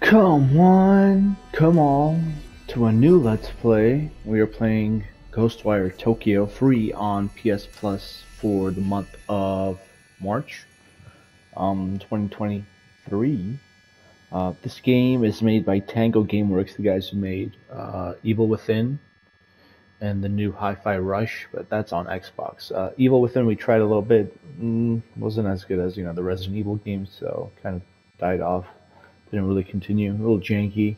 Come on, come on to a new Let's Play. We are playing Ghostwire Tokyo free on PS Plus for the month of March, um, 2023. Uh, this game is made by Tango Gameworks, the guys who made uh, Evil Within and the new Hi-Fi Rush, but that's on Xbox. Uh, Evil Within we tried a little bit, mm, wasn't as good as you know the Resident Evil games, so kind of died off. Didn't really continue, a little janky.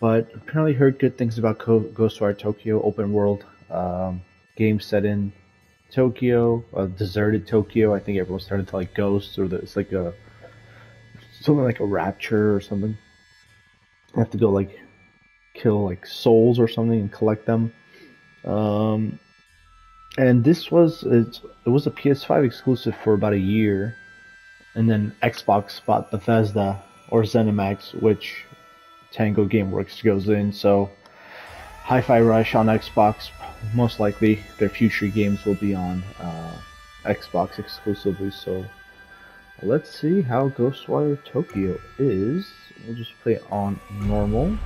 But apparently heard good things about Ghostwire Tokyo, open world um, game set in Tokyo, a deserted Tokyo. I think everyone started to like ghosts, or the, it's like a something like a rapture or something. You have to go like kill like souls or something and collect them. Um, and this was it was a PS5 exclusive for about a year, and then Xbox bought Bethesda or ZeniMax, which Tango GameWorks goes in. So, Hi-Fi Rush on Xbox, most likely their future games will be on uh, Xbox exclusively. So, let's see how Ghostwire Tokyo is. We'll just play on normal.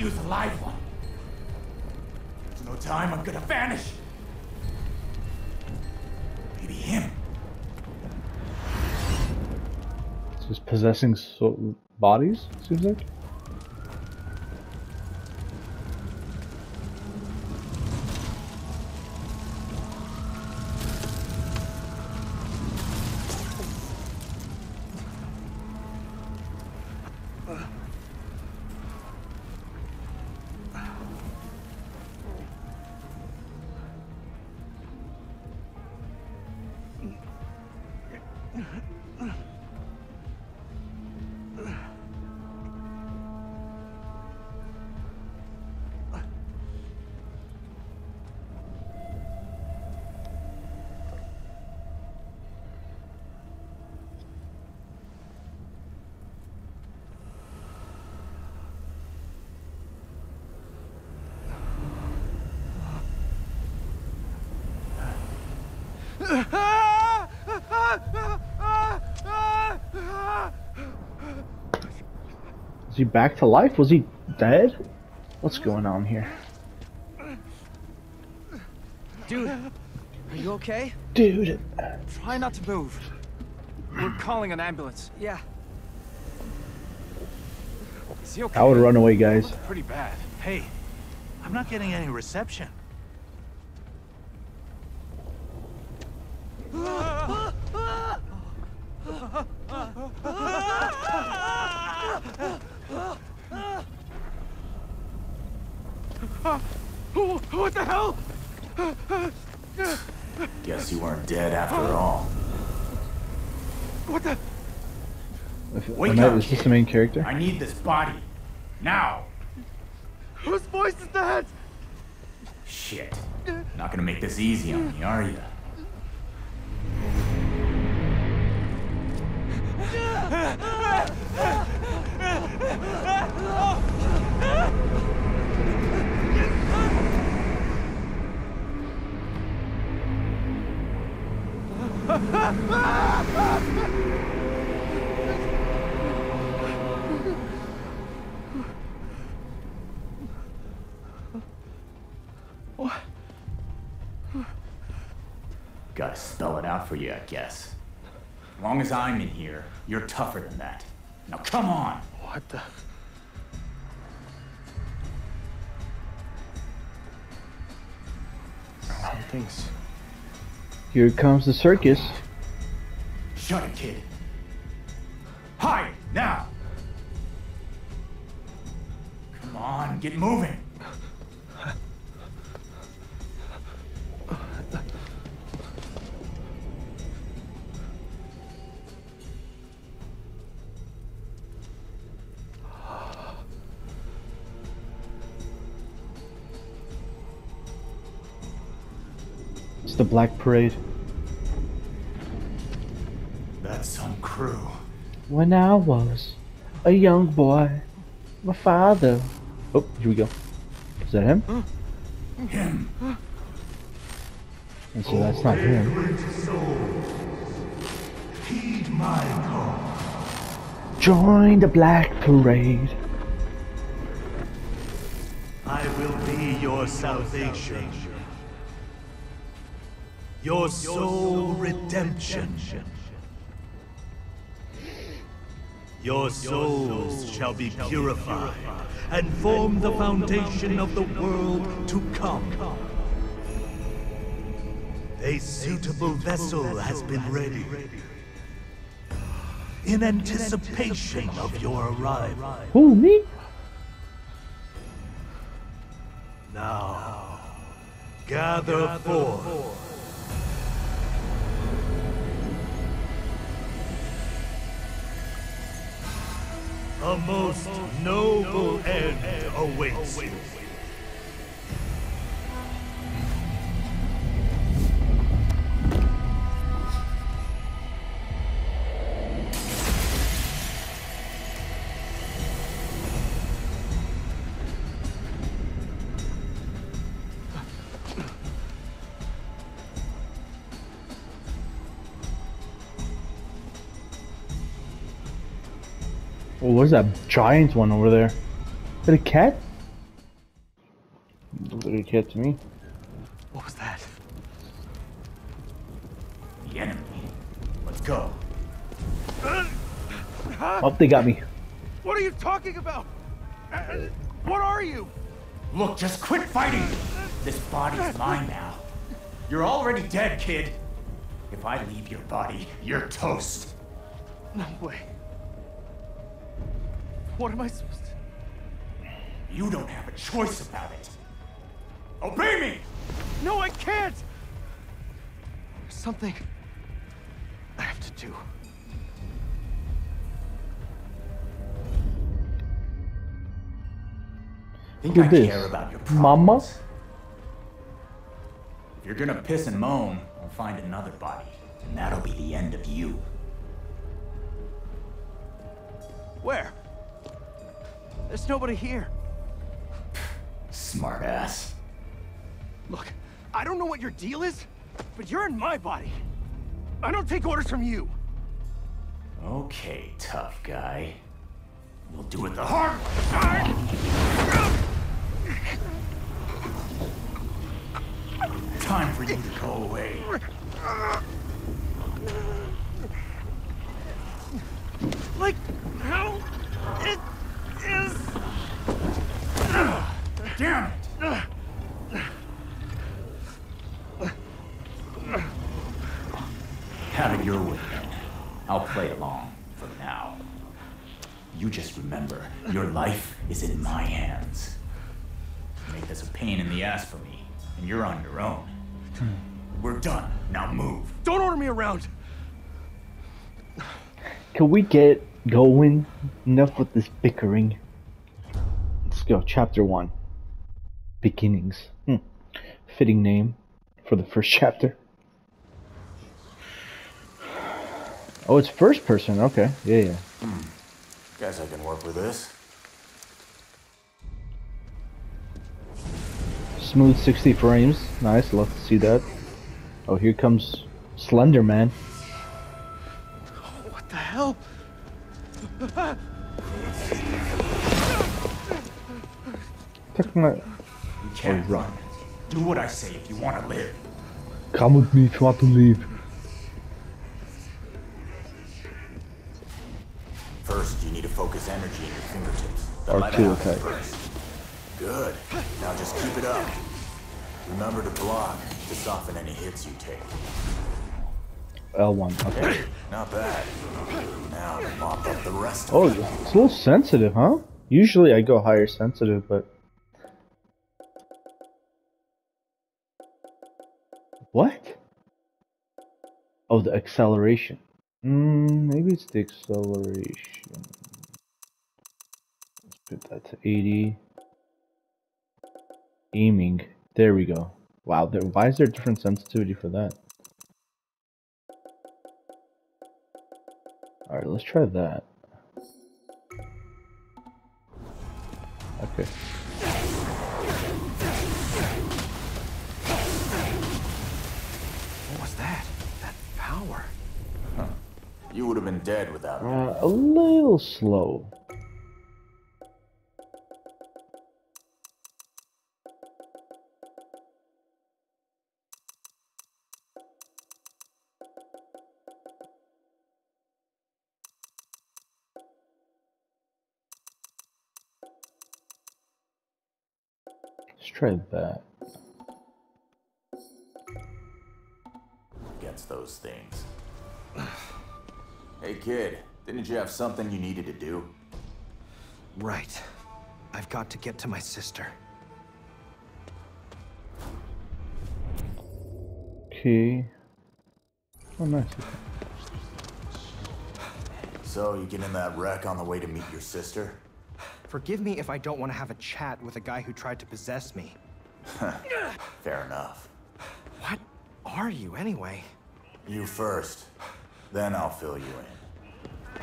Use a live one. There's no time, I'm gonna vanish. Maybe him. Just possessing so- bodies, seems like. He back to life? Was he dead? What's going on here? Dude, are you okay? Dude. Try not to move. We're calling an ambulance. Yeah. Is he okay? I would run away, guys. Pretty bad. Hey, I'm not getting any reception. What the hell? Guess you weren't dead after all. What the? If, Wake Annette, up, is this the main character? I need this body. Now! Whose voice is that? Shit. Not gonna make this easy on me, are you? Gotta spell it out for you, I guess. As long as I'm in here, you're tougher than that. Now come on! What the? Something's Here comes the circus. Shut it, kid. Hide now. Come on, get moving. The Black Parade. That's some crew. When I was a young boy, my father. Oh, here we go. Is that him? Him. And so that's not him. Join the Black Parade. I will be your salvation. Your soul redemption. Your souls shall be purified and form the foundation of the world to come. A suitable vessel has been ready in anticipation of your arrival. Who, me? Now, gather forth. A most noble end awaits you. What's that giant one over there? Is that a cat? Looks like a cat to me. What was that? The enemy. Let's go. Oh, they got me. What are you talking about? What are you? Look, just quit fighting! This body's mine now. You're already dead, kid. If I leave your body, you're toast. No way. What am I supposed to... You don't have a choice about it. Obey me! No, I can't! There's something I have to do. Think Who I this? care about your Mama? If you're gonna piss and moan, I'll find another body, and that'll be the end of you. Where? There's nobody here. Smartass. Look, I don't know what your deal is, but you're in my body. I don't take orders from you. Okay, tough guy. We'll do it the hard way. Time for you to go away. Like, how it is... Damn it! Have it your way, then. I'll play along for now. You just remember, your life is in my hands. You make this a pain in the ass for me, and you're on your own. We're done. Now move. Don't order me around! Can we get going? Enough with this bickering. Let's go. Chapter 1 Beginnings. Hmm. Fitting name for the first chapter. Oh, it's first person. Okay. Yeah, yeah. Hmm. Guess I can work with this. Smooth 60 frames. Nice. Love to see that. Oh, here comes Slender Man. What the hell? Take my- You can't Oh, run. Do what I say if you want to live. Come with me if you want to leave. First, you need to focus energy in your fingertips. The R2, light okay. first. Good. Now just keep it up. Remember to block to soften any hits you take. L1. Okay. Hey, not bad. Now mop up the rest of Oh, it's a little sensitive, huh? Usually I go higher sensitive, but. What? Oh, the acceleration. Mm, maybe it's the acceleration. Let's put that to 80. Aiming. There we go. Wow, there, why is there a different sensitivity for that? Alright, let's try that. Okay. What was that? That power. You would have been dead without me. Uh, a little slow. Let's try that. Those things. hey kid, didn't you have something you needed to do? Right. I've got to get to my sister. Okay. Oh, nice. So you get in that wreck on the way to meet your sister? Forgive me if I don't want to have a chat with a guy who tried to possess me. Fair enough. What are you, anyway? You first, then I'll fill you in.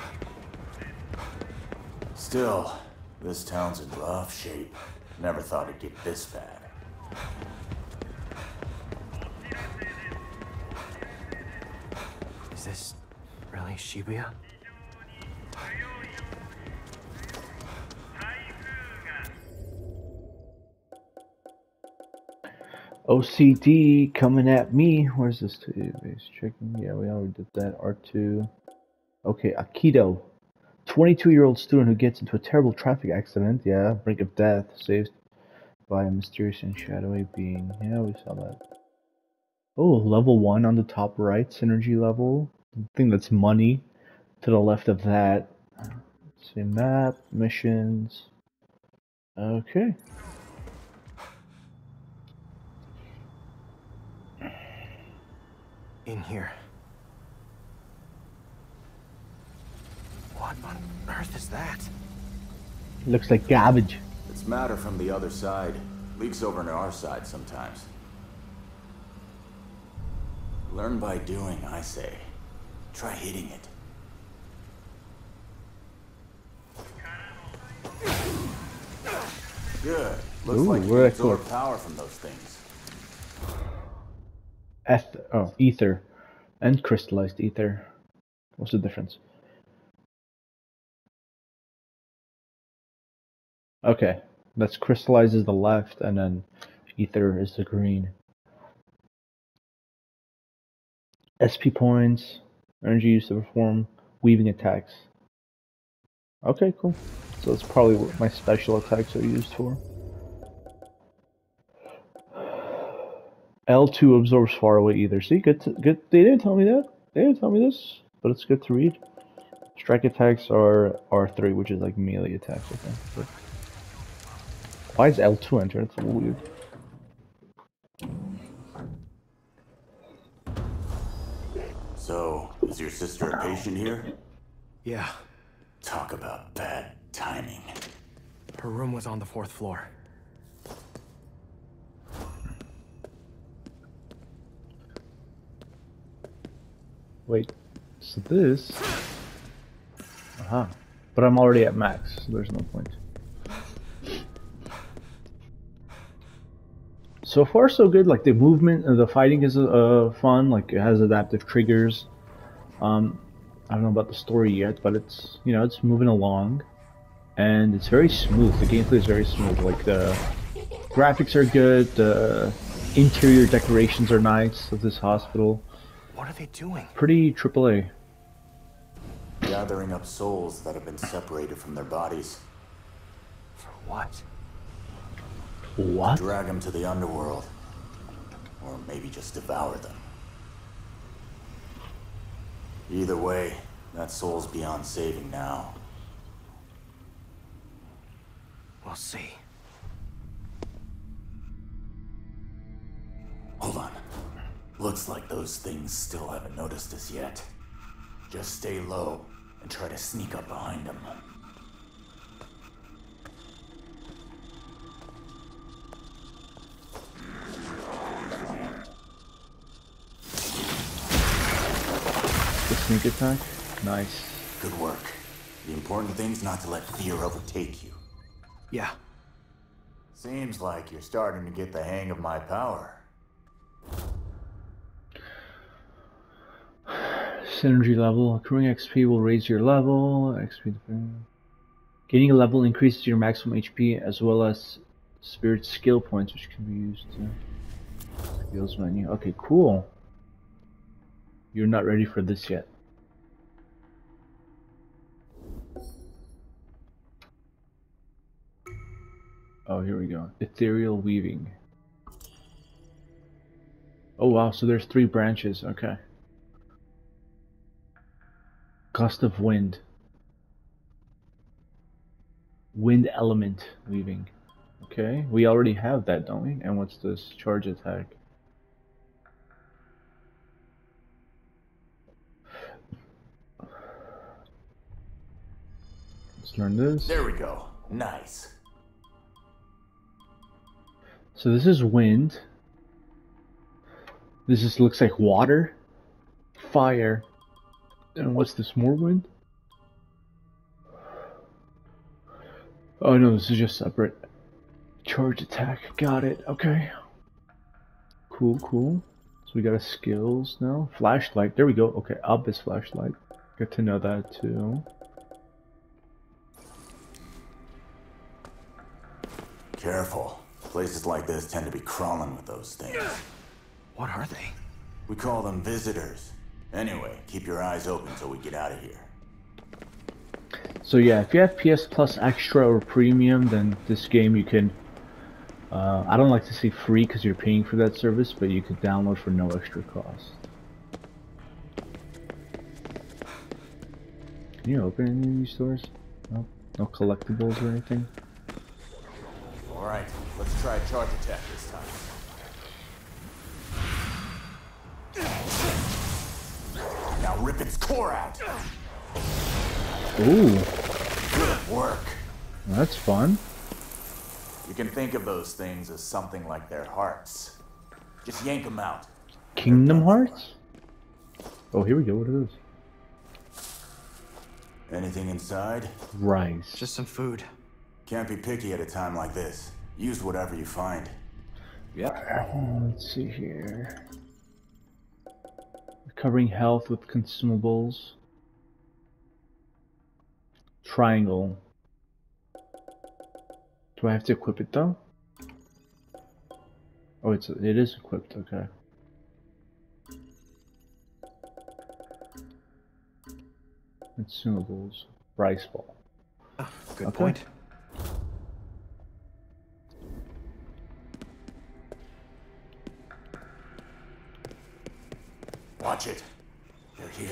Still, this town's in rough shape. Never thought it'd get this bad. Is this really Shibuya? OCD coming at me. Where's this database? Checking. Yeah, we already did that. R2. Okay, Akito. 22 year old student who gets into a terrible traffic accident. Yeah, brink of death. Saved by a mysterious and shadowy being. Yeah, we saw that. Oh, level 1 on the top right. Synergy level. I think that's money. To the left of that. Let's see, map, missions. Okay. In here. What on earth is that? Looks like garbage. It's matter from the other side. Leaks over to our side sometimes. Learn by doing, I say. Try hitting it. Good. Looks Ooh, like you we're can at absorb power from those things. Eth oh, ether and crystallized ether. What's the difference? Okay, that's crystallized is the left, and then ether is the green. SP points, energy used to perform weaving attacks. Okay, cool. So that's probably what my special attacks are used for. L2 absorbs far away ether. See, good, to, good. They didn't tell me that. They didn't tell me this, but it's good to read. Strike attacks are R3, which is like melee attacks, I think. But why is L2 enter? That's a little weird. So, is your sister a patient here? Yeah, Talk about bad timing. her room was on the fourth floor. Wait, so this. Uh huh. But I'm already at max, so there's no point. So far, so good. Like the movement, uh, the fighting is uh, fun. Like it has adaptive triggers. Um, I don't know about the story yet, but it's you know it's moving along, and it's very smooth. The gameplay is very smooth. Like the graphics are good. The interior decorations are nice of this hospital. What are they doing? Pretty AAA. Gathering up souls that have been separated from their bodies. For what? What? Drag them to the underworld. Or maybe just devour them. Either way, that soul's beyond saving now. We'll see. Hold on. Looks like those things still haven't noticed us yet. Just stay low and try to sneak up behind them. The sneak attack? Nice. Good work. The important thing's not to let fear overtake you. Yeah. Seems like you're starting to get the hang of my power. Synergy level. Accruing XP will raise your level. XP. Gaining a level increases your maximum HP as well as spirit skill points, which can be used to skills menu. Okay, cool. You're not ready for this yet. Oh, here we go. Ethereal weaving. Oh wow, so there's three branches. Okay. Gust of wind. Wind element weaving. Okay, we already have that, don't we? And what's this charge attack? Let's learn this. There we go. Nice. So this is wind. This just looks like water, fire, and what's this? More wind? Oh no, this is just separate. Charge attack. Got it. Okay. Cool, cool. So we got a skills now. Flashlight. There we go. Okay, up is flashlight. Good to know that too. Careful. Places like this tend to be crawling with those things. What are they? We call them visitors. Anyway, keep your eyes open till we get out of here. So yeah, if you have PS Plus Extra or Premium, then this game you can. Uh, I don't like to say free because you're paying for that service, but you could download for no extra cost. Can you open any of these stores? No, no collectibles or anything. Alright, let's try a charge attack this time. Rip its core out! Ooh, Good work! that's fun. You can think of those things as something like their hearts. Just yank them out. Kingdom Hearts? Oh, here we go. What is this? Anything inside? Rice. Just some food. Can't be picky at a time like this. Use whatever you find. Yep. Uh, let's see here. Recovering health with consumables. Triangle. Do I have to equip it though? Oh, it's it is equipped. Okay. Consumables. Rice ball. Ah, good Okay. point. Watch it. They're here.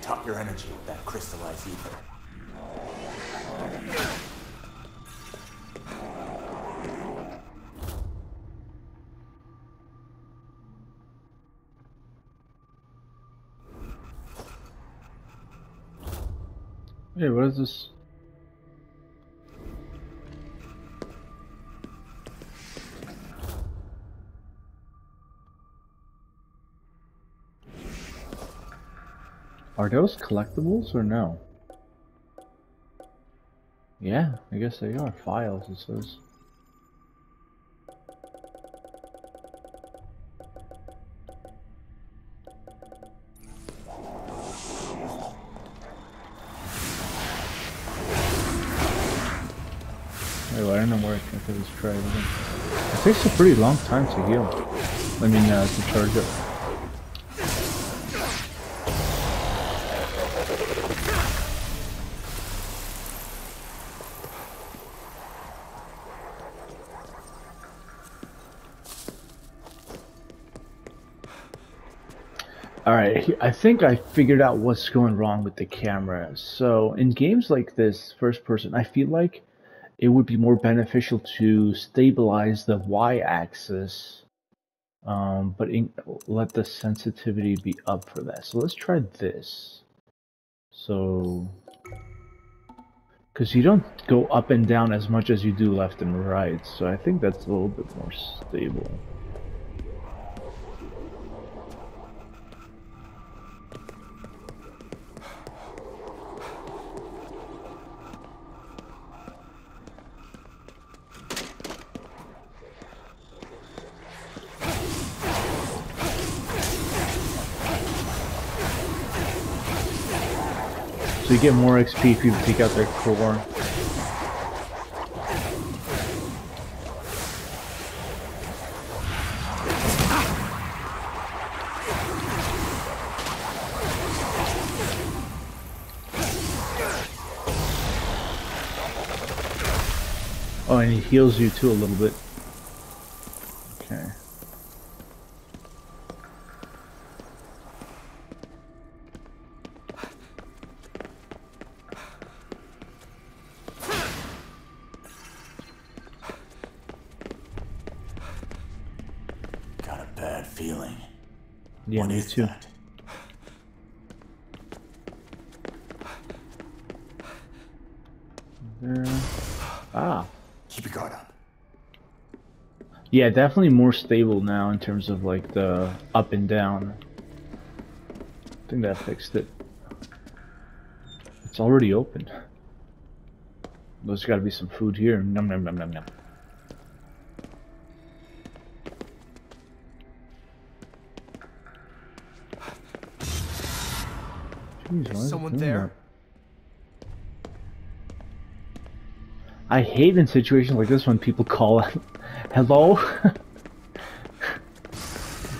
Top your energy with that crystallized ether. Hey, what is this? Are those collectibles or no? Yeah, I guess they are. Files, it says. Wait, why didn't it work? I just try it again. It takes a pretty long time to heal. I mean, uh, to charge up. I think I figured out what's going wrong with the camera. So, in games like this, first person, I feel like it would be more beneficial to stabilize the y-axis, um, but in, let the sensitivity be up for that. So let's try this. So, because you don't go up and down as much as you do left and right, so I think that's a little bit more stable. Get more XP if you take out their core. Oh, and he heals you too a little bit. What is too. that? There. Ah. Keep your guard up. Yeah, definitely more stable now in terms of like the up and down. I think that fixed it. It's already open. There's got to be some food here. Num num num num num. Jeez, is someone there? that? I hate in situations like this when people call out, hello?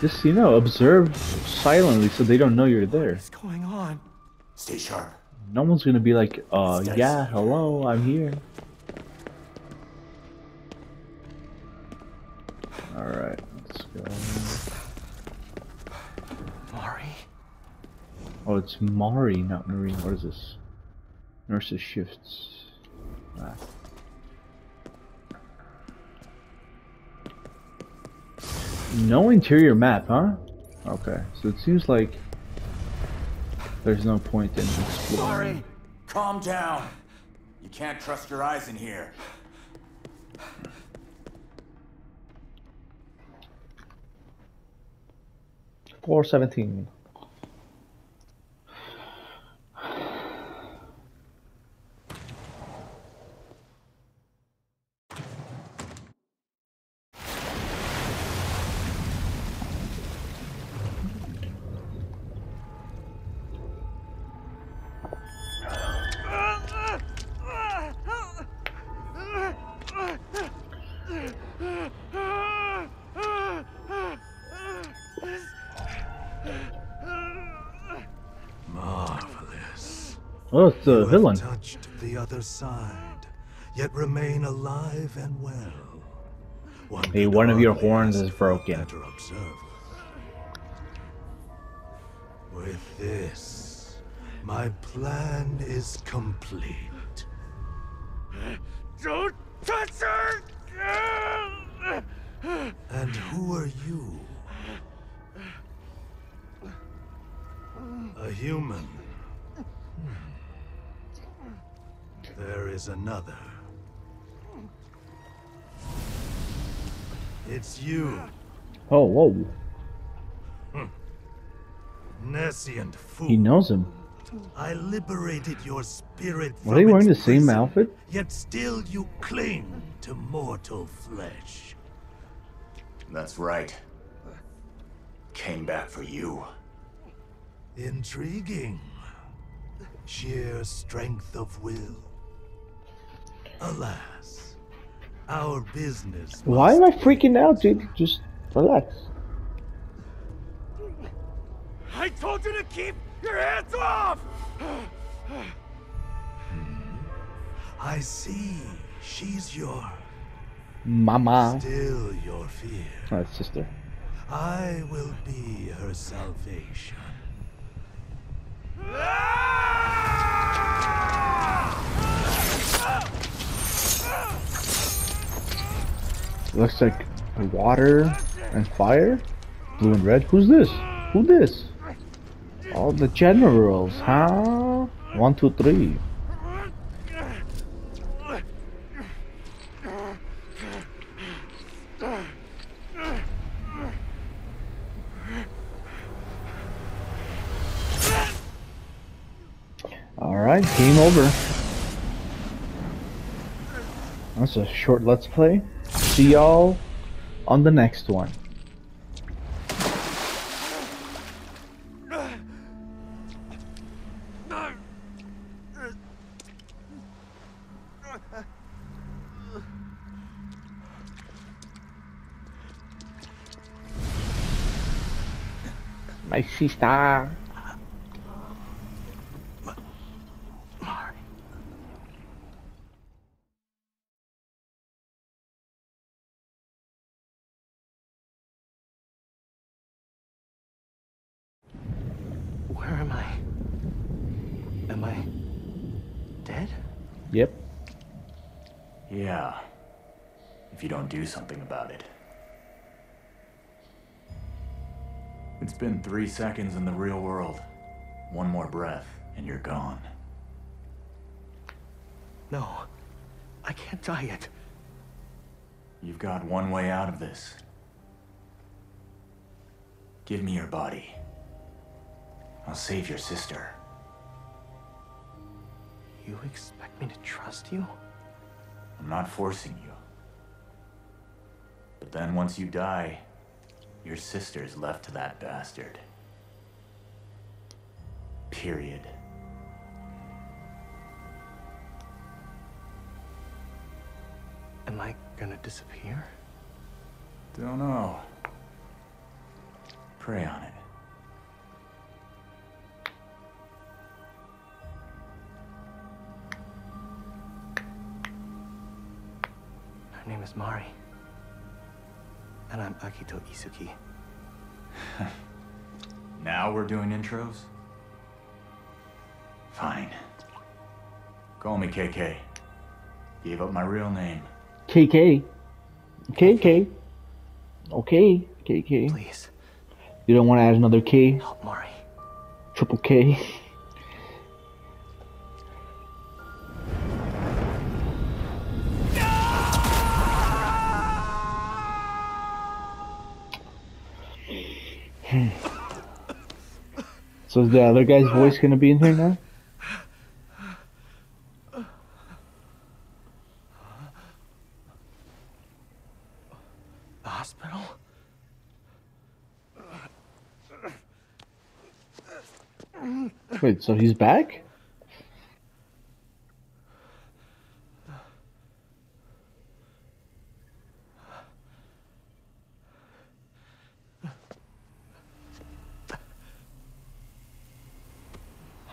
Just, you know, observe silently so they don't know you're there. What's going on? Stay sharp. No one's gonna be like, uh, Stay yeah, safe. hello, I'm here. Oh, it's Mari, not Marine. What is this? Nurses shifts. Ah. No interior map, huh? Okay, so it seems like there's no point in exploring. Mari! Calm down. You can't trust your eyes in here. Floor 17. The You have villain. touched the other side, yet remain alive and well. One Hey, one of your horns is for a broken. better. With this, my plan is complete. Don't touch her! And who are you? A human. Hmm. There is another. It's you, Oh, whoa. Nescient fool. He knows him. I liberated your spirit Were they from wearing the its same prison, outfit? Yet still you cling to mortal flesh. That's right. Came back for you. Intriguing. Sheer strength of will. Alas, our business. Why am I freaking out, dude? Just relax. I told you to keep your hands off! Hmm. I see. She's your. Mama. Still your fear. My sister. I will be her salvation. Ah! Looks like water and fire. Blue and red. Who's this? Who this? All the generals, huh? One, two, three. Alright, game over. That's a short let's play see y'all on the next one. My sister. Am I dead? Yep. Yeah. If you don't do something about it. It's been three seconds in the real world. One more breath, and you're gone. No. I can't die yet. You've got one way out of this. Give me your body. I'll save your sister. You expect me to trust you? I'm not forcing you. But then once you die, your sister's left to that bastard. Period. Am I gonna disappear? Don't know. Pray on it. Her name is Mari. And I'm Akito Izuki. Now we're doing intros? Fine. Call me KK. Gave up my real name. KK. KK. Okay. KK. Please, You don't want to add another K? help Mari. Triple K. so is the other guy's voice gonna be in here now? Hospital? Wait, so he's back?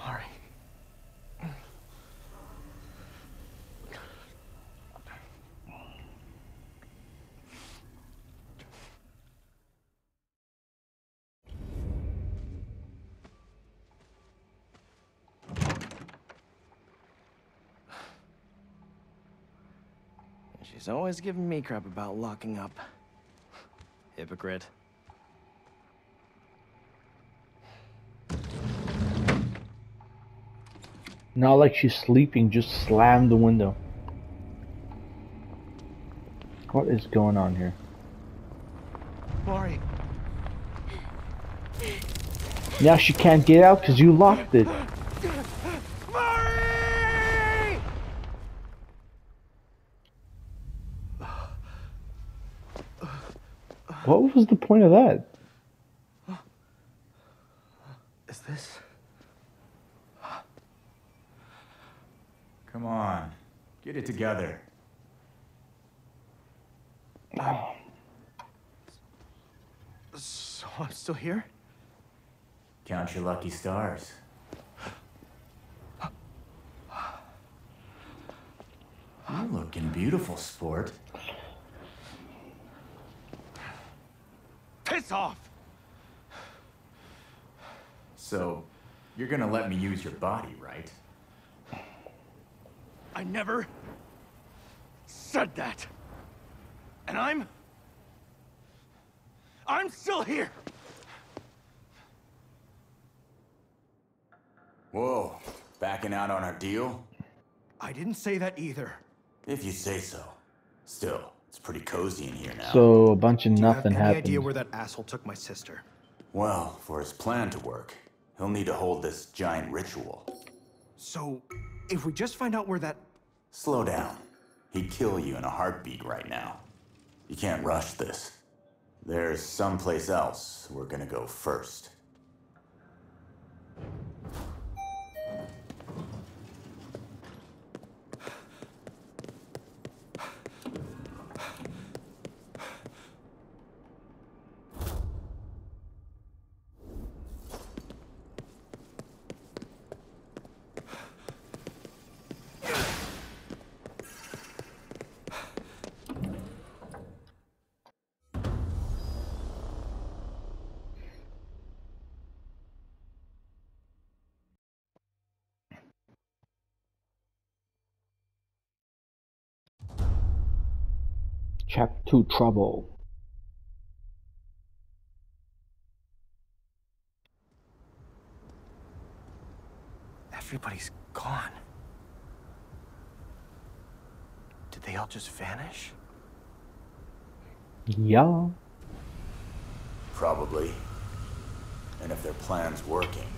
Mari. She's always giving me crap about locking up. Hypocrite. Not like she's sleeping, just slam the window. What is going on here? Mari. Now she can't get out because you locked it. Mari! What was the point of that? Is this? Come on. Get it together. So I'm still here? Count your lucky stars. You're looking beautiful, sport. Piss off! So, you're gonna let me use your body, right? I never said that. And I'm. I'm still here! Whoa, backing out on our deal? I didn't say that either. If you say so. Still, it's pretty cozy in here now. So a bunch of Do you nothing have any happened. idea where that asshole took my sister? Well, for his plan to work, he'll need to hold this giant ritual. So, if we just find out where that. Slow down. He'd kill you in a heartbeat right now. You can't rush this. There's someplace else we're gonna go first. Chapter 2 Trouble. Everybody's gone. Did they all just vanish? Yeah. Probably. And if their plan's working,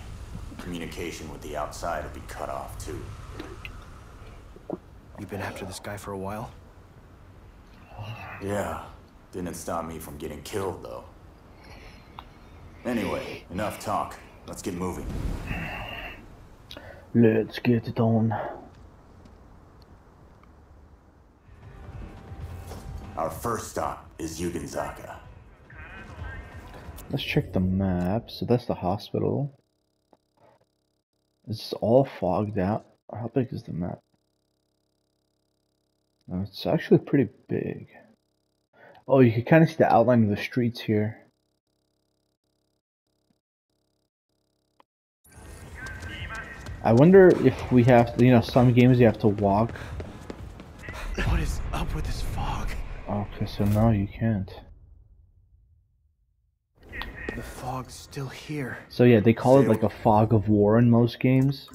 communication with the outside will be cut off too. You've been after this guy for a while? Yeah. Didn't stop me from getting killed, though. Anyway, enough talk. Let's get moving. Let's get it on. Our first stop is Yugenzaka. Let's check the map. So that's the hospital. It's all fogged out. How big is the map? Oh, it's actually pretty big. Oh, you can kind of see the outline of the streets here. I wonder if we have to, you know, some games you have to walk. What is up with this fog? Okay, so now you can't. The fog's still here. So yeah, they call it like a fog of war in most games.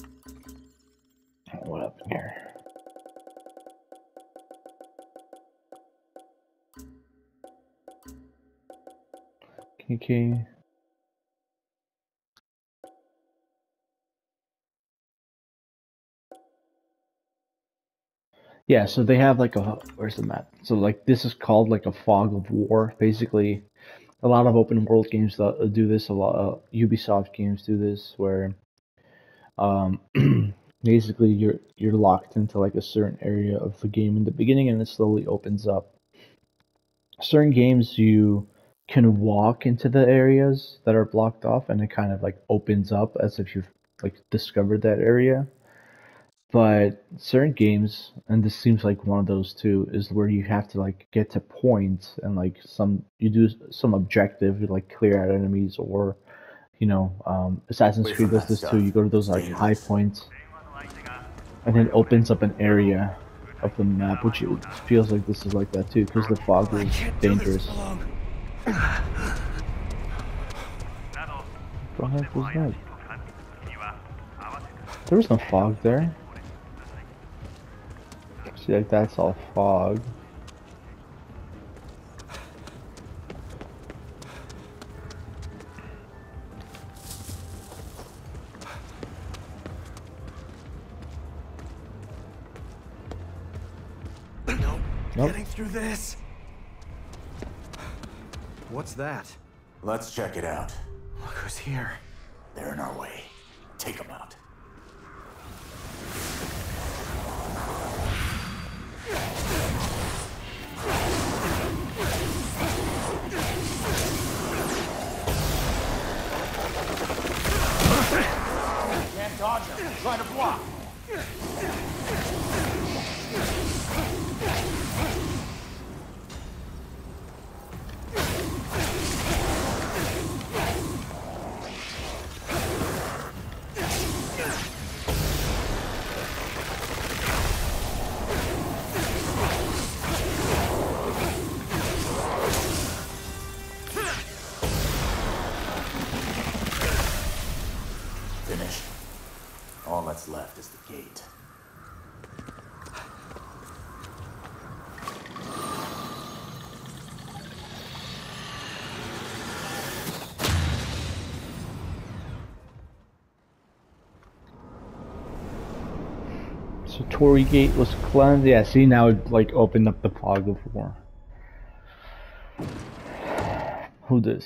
What happened here? Okay. Yeah, so they have like a where's the map? So like this is called like a fog of war. Basically, a lot of open world games do this. A lot of Ubisoft games do this, where um, basically you're you're locked into like a certain area of the game in the beginning, and it slowly opens up. Certain games you can walk into the areas that are blocked off, and it kind of like opens up as if you've like discovered that area. But certain games, and this seems like one of those too, is where you have to like get to points and like some you do some objective, you like clear out enemies, or you know, um, Assassin's Creed does this stuff. too. You go to those like high points, and then it opens up an area of the map, which it feels like this is like that too, because the fog is dangerous. What was? There was no fog there. See, like that's all fog. That? Let's check it out. Look who's here. They're in our way. Take them out. Can't dodge them. Try to block. Torii Gate was cleansed. Yeah, see now it like opened up the fog of war. Who this?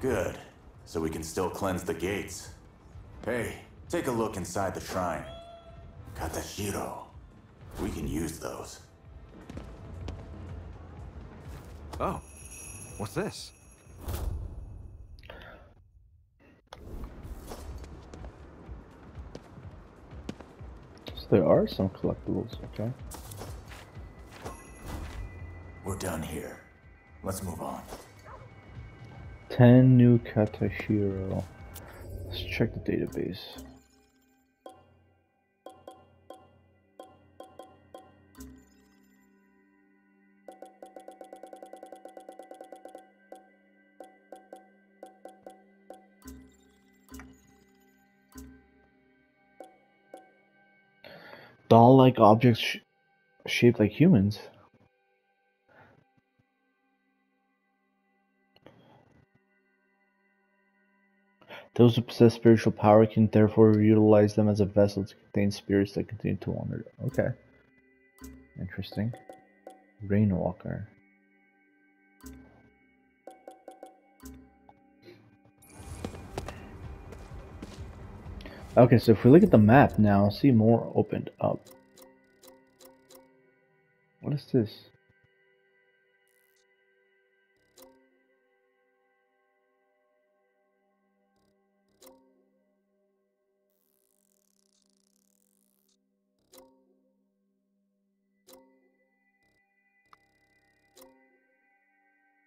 Good. So we can still cleanse the gates. Hey, take a look inside the shrine. Katashiro. We can use those. Oh. What's this? There are some collectibles. Okay. We're done here. Let's move on. Ten new Katashiro. Let's check the database. Doll-like objects sh- shaped like humans. Those who possess spiritual power can therefore utilize them as a vessel to contain spirits that continue to wander. Okay. Interesting. Rainwalker. Okay, so if we look at the map now, see more opened up. What is this?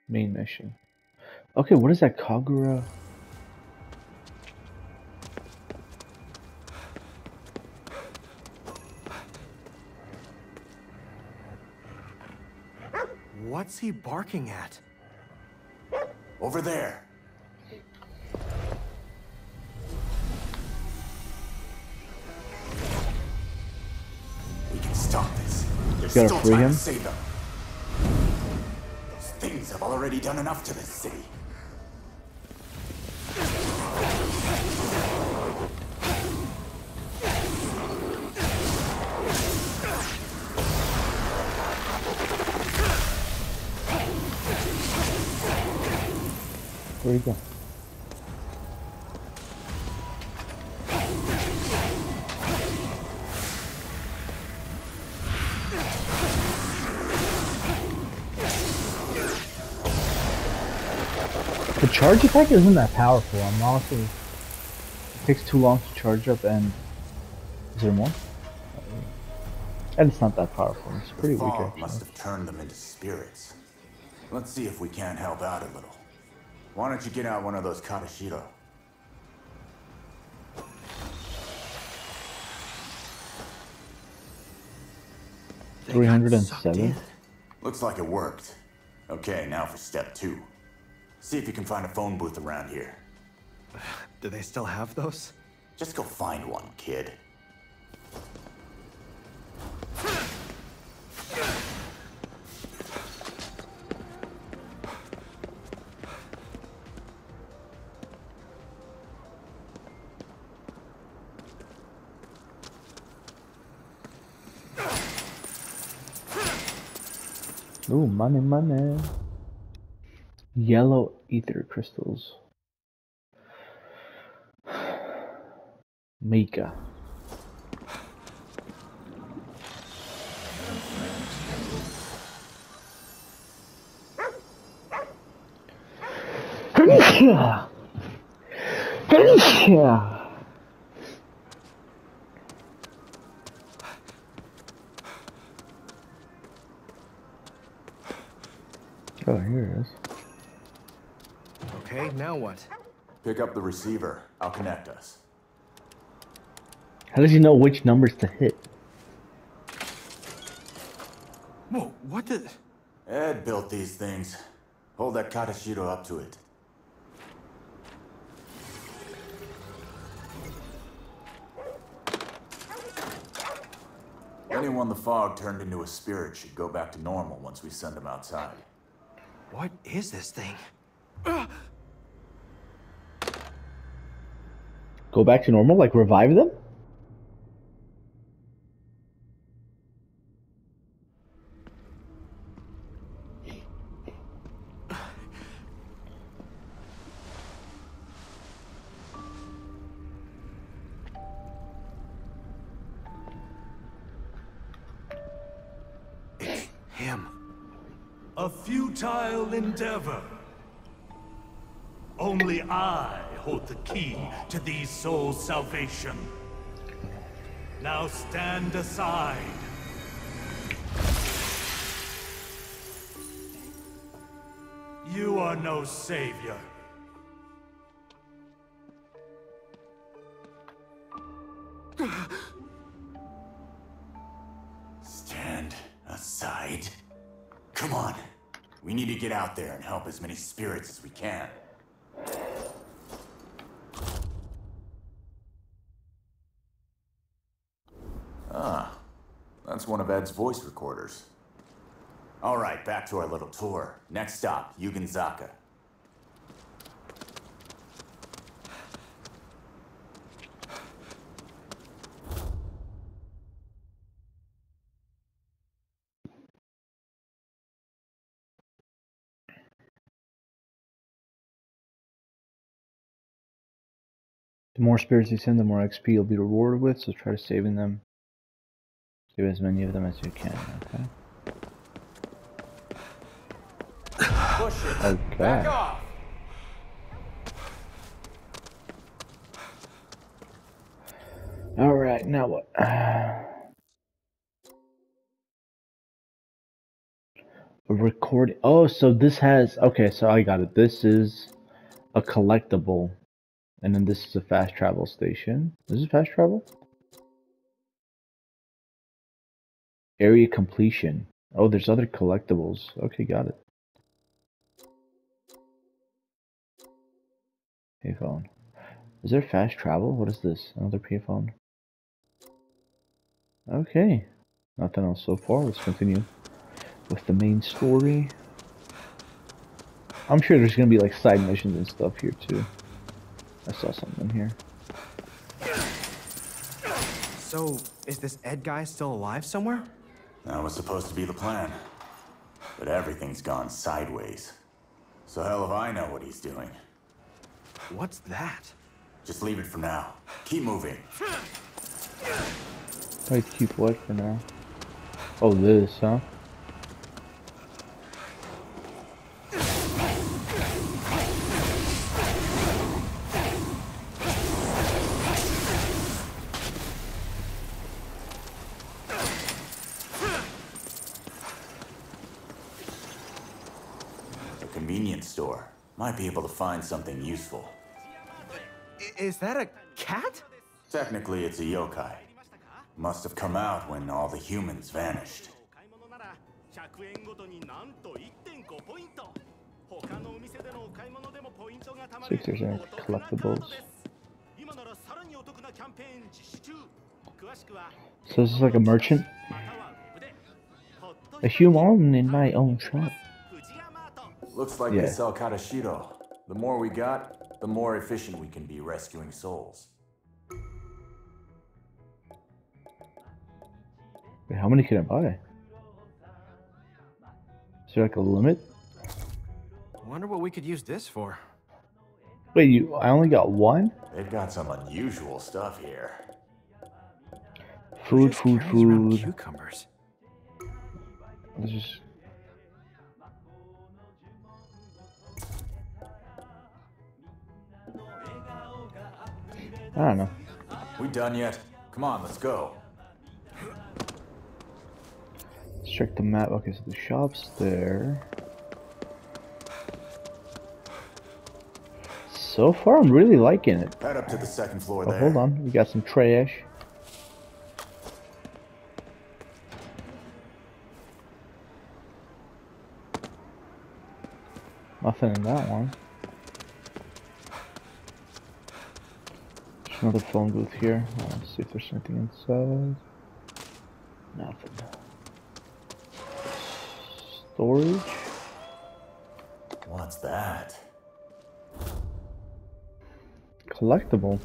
Main mission. Okay, what is that Kagura? What's he barking at? Over there. We can stop this. There's Gotta still free time him? to save them. Those things have already done enough to this city. Where'd he go? The charge attack isn't that powerful. I'm honestly. It takes too long to charge up, and is there more? And it's not that powerful. It's pretty the weak. Actually. must have turned them into spirits. Let's see if we can't help out a little. Why don't you get out one of those Katashiro? 307? Looks like it worked. Okay, now for step two. See if you can find a phone booth around here. Do they still have those? Just go find one, kid. Ooh, money, money. Yellow ether crystals. Mika. Oh, here it is. Okay, now what? Pick up the receiver. I'll connect us. How does he know which numbers to hit? Whoa, what the? Ed built these things. Hold that Katashiro up to it. Anyone the fog turned into a spirit should go back to normal once we send them outside. What is this thing? Go back to normal? Like revive them? Souls' salvation. Now stand aside. You are no savior. Stand aside. Come on. We need to get out there and help as many spirits as we can. Ah, That's one of Ed's voice recorders. All right, back to our little tour. Next stop, Yugenzaka. The more spirits you send, the more XP you'll be rewarded with, so try to saving them. Save as many of them as you can, okay? Push it. Okay. Back off. Alright, now what? Uh, a recording. Oh, so this has. Okay, so I got it. This is a collectible. And then this is a fast travel station. This is fast travel? Area completion. Oh, there's other collectibles. Okay, got it. Payphone. Is there fast travel? What is this? Another payphone. Okay. Nothing else so far. Let's continue with the main story. I'm sure there's gonna be like side missions and stuff here too. I saw something here. So, is this Ed guy still alive somewhere? That was supposed to be the plan. But everything's gone sideways. So hell if I know what he's doing. What's that? Just leave it for now. Keep moving. Wait, keep what for now? Oh, this, huh? A convenience store. Might be able to find something useful. Is that a cat? Technically, it's a yokai. Must have come out when all the humans vanished. Collectibles. So this is like a merchant? A human in my own shop. Looks like yeah. they sell Katashiro. The more we got, the more efficient we can be rescuing souls. Wait, how many can I buy? Is there like a limit? I Wonder what we could use this for. Wait, you? I only got one? They've got some unusual stuff here. Food, food, food. Cucumbers. Let's just. I don't know. We done yet? Come on, let's go. Let's check the map. Okay, so the shop's there. So far, I'm really liking it. Head up to the second floor Oh, there. hold on. We got some trash. Nothing in that one. Another phone booth here. Uh, Let's see if there's anything inside. Nothing. Storage. What's that? collectible.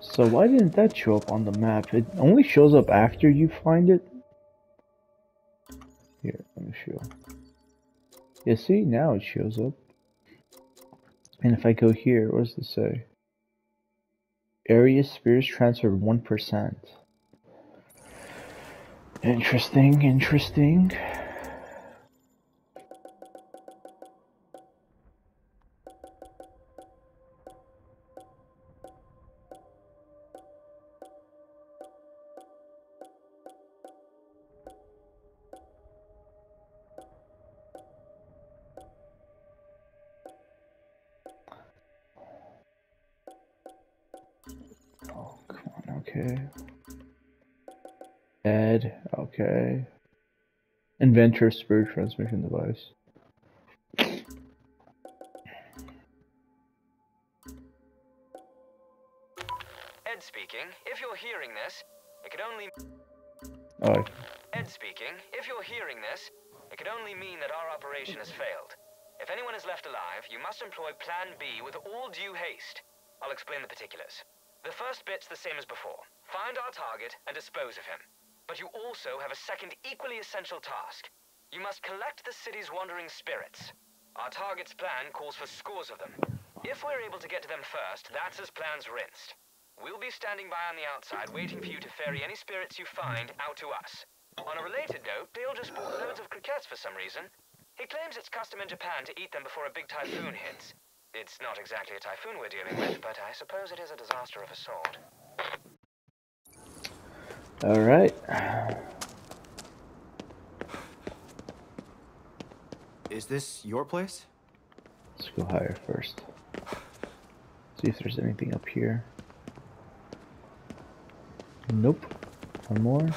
So why didn't that show up on the map? It only shows up after you find it. Here, let me show. Yeah, see, now it shows up. And if I go here, what does this say? Area spirits transferred 1%. Interesting, interesting. Spirit transmission device. Ed speaking. If you're hearing this, it could only. Oh, Ed speaking. If you're hearing this, it could only mean that our operation has failed. If anyone is left alive, you must employ Plan B with all due haste. I'll explain the particulars. The first bit's the same as before. Find our target and dispose of him. But you also have a second equally essential task. You must collect the city's wandering spirits. Our target's plan calls for scores of them. If we're able to get to them first, that's as plan's rinsed. We'll be standing by on the outside, waiting for you to ferry any spirits you find out to us. On a related note, Dale just bought loads of croquettes for some reason. He claims it's custom in Japan to eat them before a big typhoon hits. It's not exactly a typhoon we're dealing with, but I suppose it is a disaster of a sort. all Is this your place? Let's go higher first. See if there's anything up here. Nope. One more.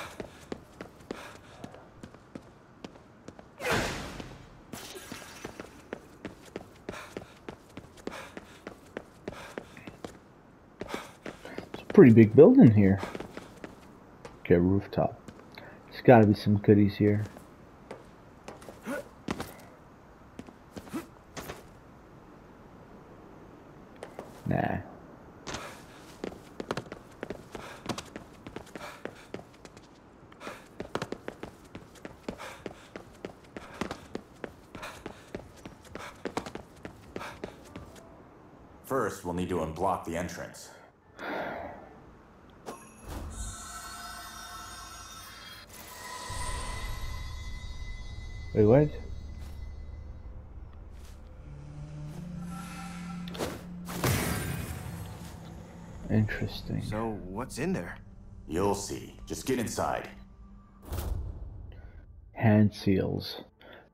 It's a pretty big building here. Okay, rooftop. There's gotta be some goodies here. Nah. First, we'll need to unblock the entrance. Wait, what? Interesting. So, what's in there? You'll see. Just get inside. Hand seals.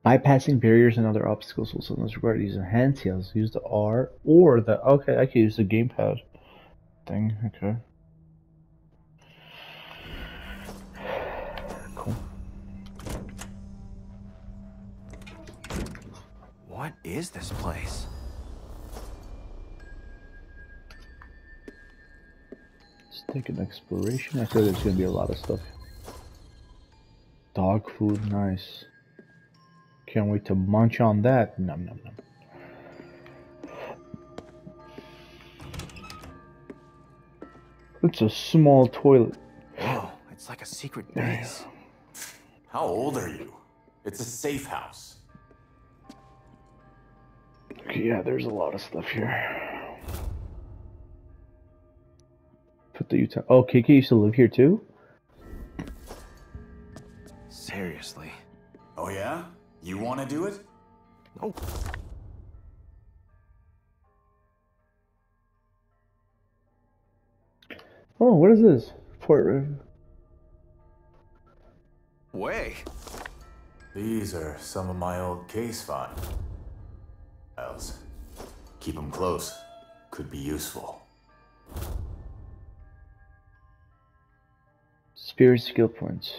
Bypassing barriers and other obstacles will sometimes require using hand seals. Use the R or the. Okay, I can use the gamepad thing. Okay. Cool. What is this place? Let's take an exploration. I feel there's gonna be a lot of stuff. Dog food, nice. Can't wait to munch on that. Num num num. It's a small toilet. Whoa, it's like a secret base. How old are you? It's a safe house. Yeah, there's a lot of stuff here. Put the Utah. Oh, Kiki used to live here too? Seriously. Oh yeah? You want to do it? No. Oh, what is this? Port room. Way. These are some of my old case files. Keep them close. Could be useful. Spirit skill points.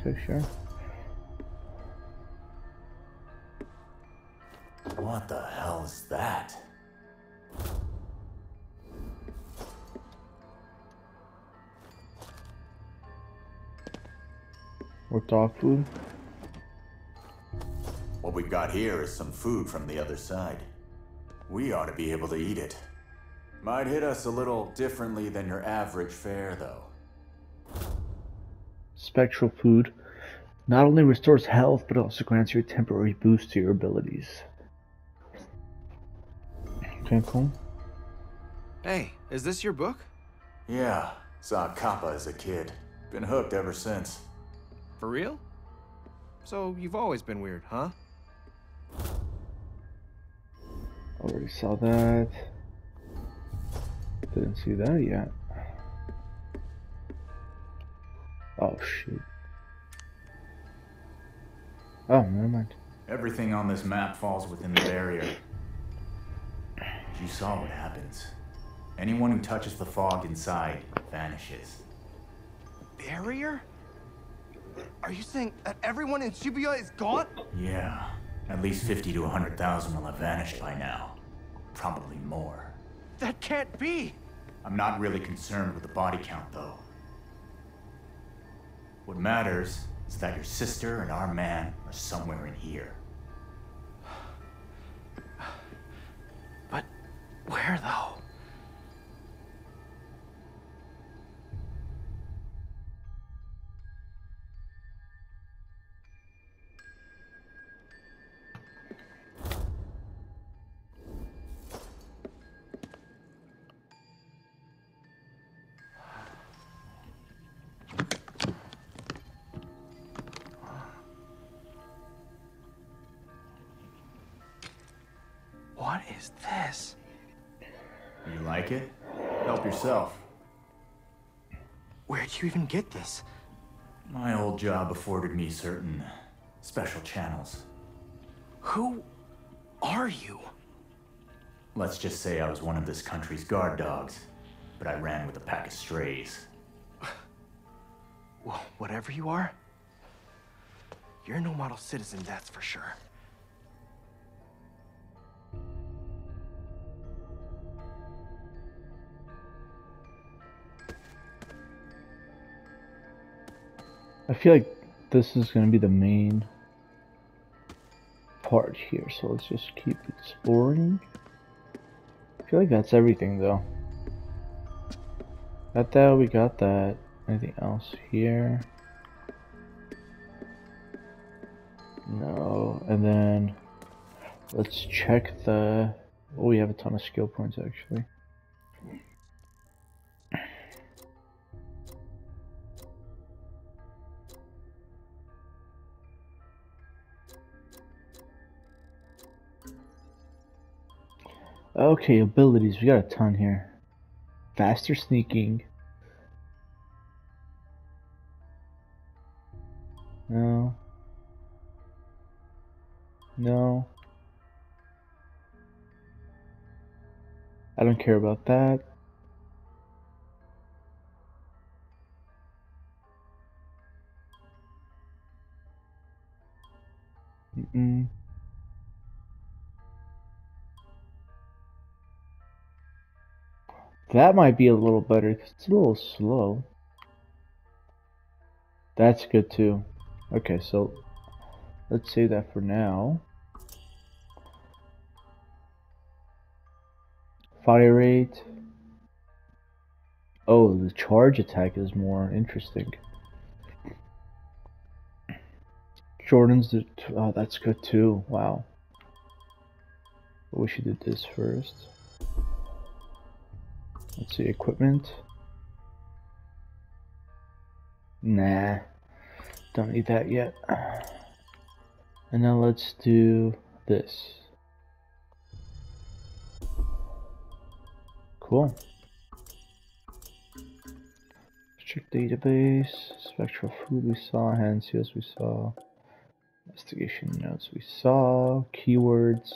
Okay, sure. What the hell is that? Or dog food. What we've got here is some food from the other side. We ought to be able to eat it. Might hit us a little differently than your average fare, though. Spectral food. Not only restores health, but also grants you a temporary boost to your abilities. Okay. Hey, is this your book? Yeah, saw Kappa as a kid. Been hooked ever since. For real? So, you've always been weird, huh? Already saw that. Didn't see that yet. Oh shoot. Oh, never mind. Everything on this map falls within the barrier. You saw what happens. Anyone who touches the fog inside vanishes. Barrier? Are you saying that everyone in Shibuya is gone? Yeah, at least 50 to 100,000 will have vanished by now. Probably more. That can't be! I'm not really concerned with the body count, though. What matters is that your sister and our man are somewhere in here. Where, though? What is this? Like it? Help yourself. Where'd you even get this? My old job afforded me certain special channels. Who are you? Let's just say I was one of this country's guard dogs, but I ran with a pack of strays. Well, whatever you are, you're no model citizen, that's for sure. I feel like this is going to be the main part here, so let's just keep exploring. I feel like that's everything though. Got that, we got that. Anything else here? No, and then let's check the. Oh, we have a ton of skill points actually. Okay, abilities. We got a ton here. Faster sneaking. No. No. I don't care about that. That might be a little better because it's a little slow. That's good too. Okay, so let's save that for now. Fire rate. Oh, the charge attack is more interesting. Jordan's the, oh, that's good too. Wow. Wish you did this first. Let's see, equipment. Nah, don't need that yet. And now let's do this. Cool. Check database, spectral food we saw, hand seals we saw, investigation notes we saw, keywords.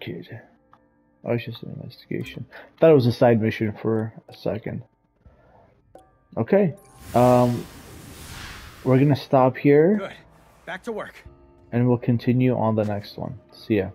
Kid. Oh, it's just an investigation. Thought it was a side mission for a second. Okay. Um, we're gonna stop here Good. Back to work. and we'll continue on the next one. See ya.